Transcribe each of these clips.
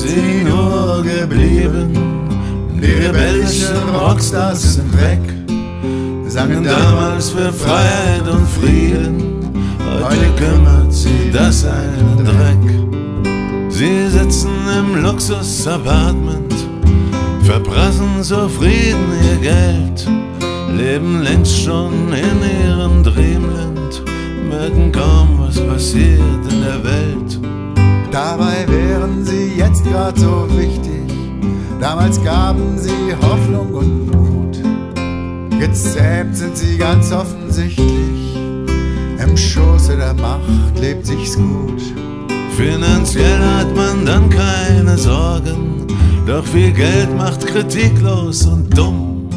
sie nur geblieben? Die rebellischen Rockstars sind weg, sangen damals für Freiheit und Frieden. Heute kümmert sie das einen Dreck. Sie sitzen im Luxus-Apartment, verprassen zufrieden ihr Geld, leben längst schon in ihrem Dreamland, merken kaum, was passiert grad so wichtig. Damals gaben sie Hoffnung und Mut. Gezähmt sind sie ganz offensichtlich. Im Schoße der Macht lebt sich's gut. Finanziell hat man dann keine Sorgen, doch viel Geld macht kritiklos und dumm.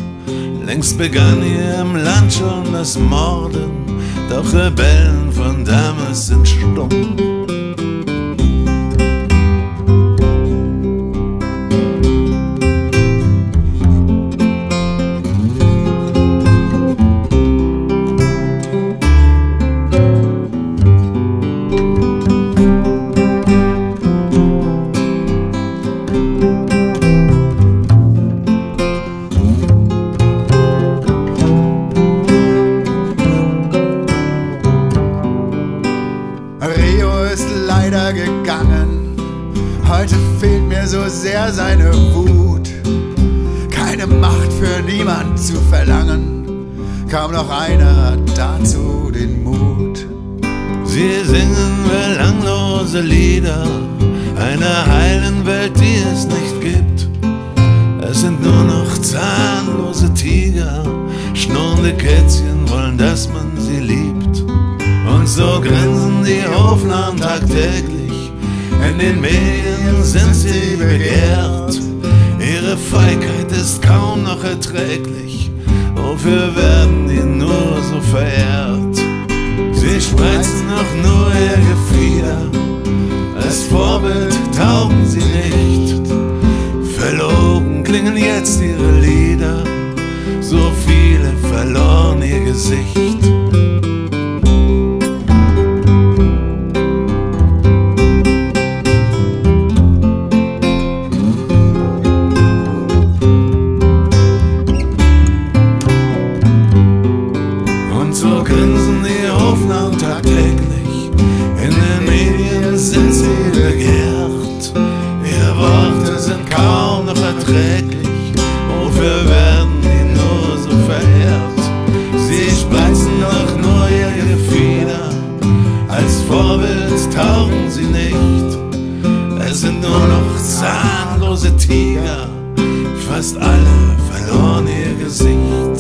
Längst begann hier im Land schon das Morden, doch Rebellen von damals sind stumm. Leider gegangen. Heute fehlt mir so sehr seine Wut. Keine Macht für niemand zu verlangen. Kaum noch einer hat dazu den Mut. Sie singen belanglose Lieder einer heilen Welt, die es nicht gibt. Es sind nur noch zahnlose Tiger, schnurrende Kätzchen wollen, dass man sie liebt. So grinsen die Aufnahmen tagtäglich, in den Medien sind sie begehrt. Ihre Feigheit ist kaum noch erträglich, wofür werden die nur so verehrt? Sie spreizen noch nur ihr Gefieder, als Vorbild taugen sie nicht. Verlogen klingen jetzt ihre Lieder, so viele verloren ihr Gesicht. Wofür werden die nur so verehrt? Sie spreizen nur ihr Gefieder. Als Vorbild taugen sie nicht. Es sind nur noch zahnlose Tiger. Fast alle verloren ihr Gesicht.